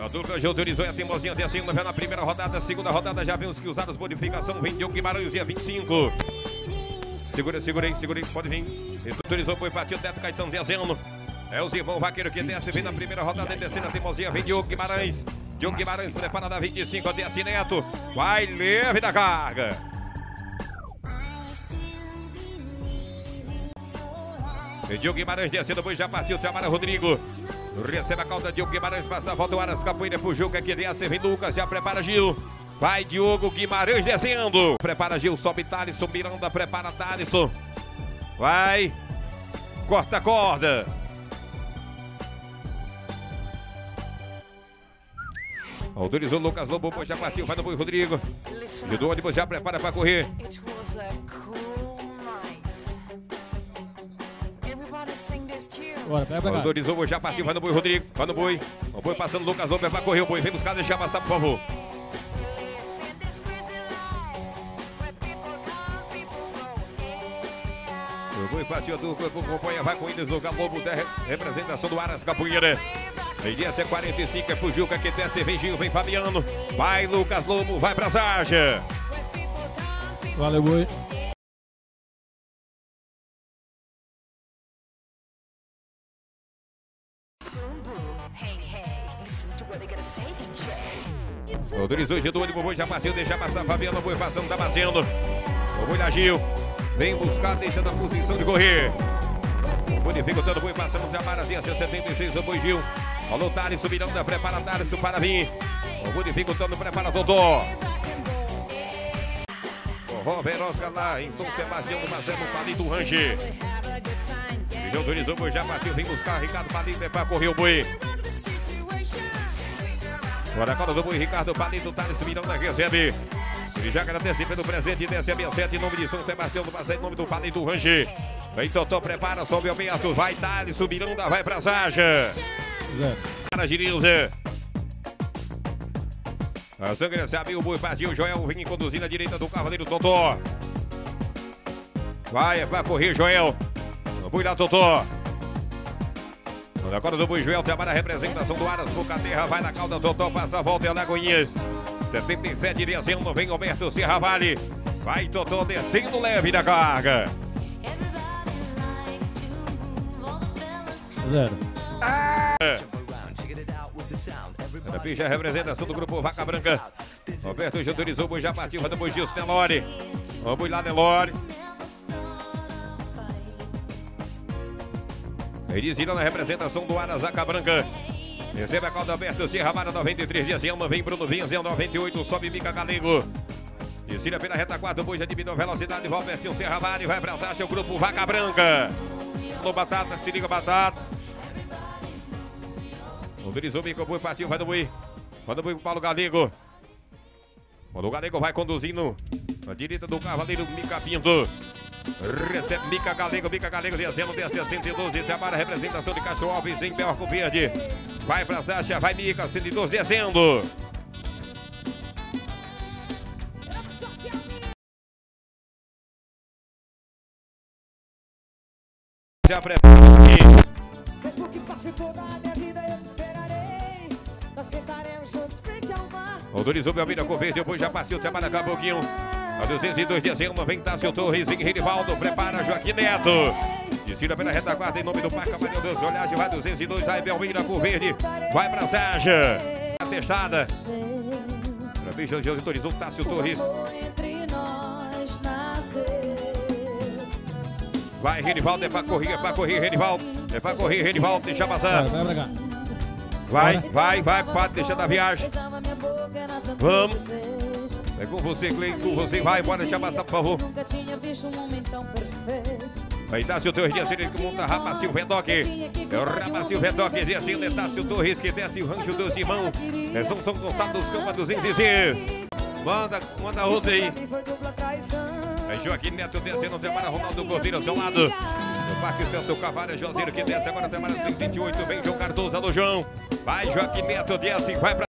A dupla já autorizou a teimosinha descendo já na primeira rodada. Segunda rodada já vem os que usaram bonificação. Vem Diogo Guimarães e a 25. Segura, segura aí, segura aí, pode vir. Autorizou, foi o teto Caetano descendo. É os irmãos vaqueiro que desce, vem na primeira rodada, descendo a teimosinha. Vem Diogo Guimarães. Diogo Guimarães prepara da 25, desce Neto. Vai leve da carga. Diogo Guimarães descendo, pois já partiu, trabalha Rodrigo. Recebe a cauda, Diogo Guimarães passa a volta, o Aras Capoeira pro jogo aqui desce, vem Lucas, já prepara Gil. Vai Diogo Guimarães descendo. Prepara Gil, sobe Thalisson, Miranda, prepara Thalisson. Vai. Corta a corda. Autorizou Lucas Lobo, pois já partiu, vai no boi Rodrigo. E do ônibus já prepara para correr. Bora, pega pra cá. Autorizou, já partiu, vai no boi Rodrigo, vai no boi. O boi passando, Lucas é para correr, o boi vem buscar, deixar passar, por favor. O boi partiu, do corpo acompanha, vai com o Inês Lucas Lobo, re- representação do Aras Capoeira. Meia é 45, é que desce, vem Gil, vem Fabiano. Vai Lucas Lobo, vai pra Zarja. Valeu, boi. Autorizou o Geduíno, o boi já passou, deixa passar Fabiano, o boi passando, tá fazendo. O boi da Gil, vem buscar, deixa na posição de correr. O dificultando, o boi passando, já para, desce a 76, o Gil. Alô, Thales, Miranda, prepara Thales para vir. O boi dificultando, prepara Dodô. O Robert Oscar lá em São Sebastião do Marcelo Palito Range. Já autorizou, o boi já partiu, vem buscar, Ricardo Palito, é para correr o boi. Agora a cola do boi Ricardo Palito, Thales Miranda recebe. Ele já agradece pelo presente desse AB7 em nome de São Sebastião do Passeio, em nome do Palito Range. Vem Totó, prepara, sobe o Alberto, vai Thales, Miranda, vai pra Zaja. Para Girilza. A sangue recebe o boi partiu, Joel vem conduzindo a direita do Cavaleiro Totó. Vai, vai correr Joel. Boi lá Totó. Agora do Boi Joel trabalha a representação do Aras Bucaterra, vai na cauda, Totó passa a volta em Alagoinhas. 77 descendo, vem Alberto Serra Vale. Vai Totó descendo leve da carga. Zero. A pista é a representação do grupo Vaca Branca. Roberto boi já partiu, vai do Gilson Nelore. Boi lá Nelore. Eles irão na representação do Aras Vaca Branca. Recebe a calda aberta, Serra Vara 93, dezembro, vem Bruno Vinhas, 98, sobe Mica Galego. Descida pela reta 4, o boi já diminuiu a velocidade, Robertinho Serra Vara e vai pra Sacha, o grupo Vaca Branca. No Batata, se liga Batata. Autorizou o bico, o boi partiu, vai do boi. Vai do boi pro Paulo Galego. Quando o Galego vai conduzindo a direita do Cavaleiro Mica Pinto. Recebe Mica Galego, Mica Galego descendo, desce a 112. Trabalha a representação de Castro Alves em Belco Verde. Vai pra Sacha, vai Mica, 112 descendo. Já prepara aqui. Mesmo que passe toda a minha vida, eu te esperarei. Nós tentaremos juntos frente ao mar. Autorizou Belmira Corverde, depois já partiu, trabalha com a Boquinho. A 202 dezembro, vem Tássio Torres, em Rivaldo, prepara Joaquim Neto. Descida pela retaguarda em nome do Parque Maria dos Olhares, vai 202, aí Belmira Corverde, vai pra Saja. A testada. Pra pista, já autorizou Tássio Torres. Vai, Renivaldo, é pra correr, é pra correr, Renivaldo. É pra correr, Renivaldo, deixa passar. Vai, vai pra cá. Vai, vai, vai, padre, deixa da viagem. Vamos. É com você, Cleiton, com você, vai, bora, deixa passar, por favor. Nunca tinha visto um homem tão perfeito. Aí Tássio Torres desce ele que monta Rapa Silvedoc. É o Rapa Silvedoc descendo, é Tássio Torres que desce o rancho dos irmãos. É São São Gonçalo dos Campos dos Inzizinhos. Manda, manda outra aí. É Joaquim Neto descendo, separa Ronaldo Cordeiro ao seu lado. No Parque Celso Cavalho, Joãozinho que desce agora, semana 128. Vem João Cardoso, alô João. Vai Joaquim Neto, desce, vai pra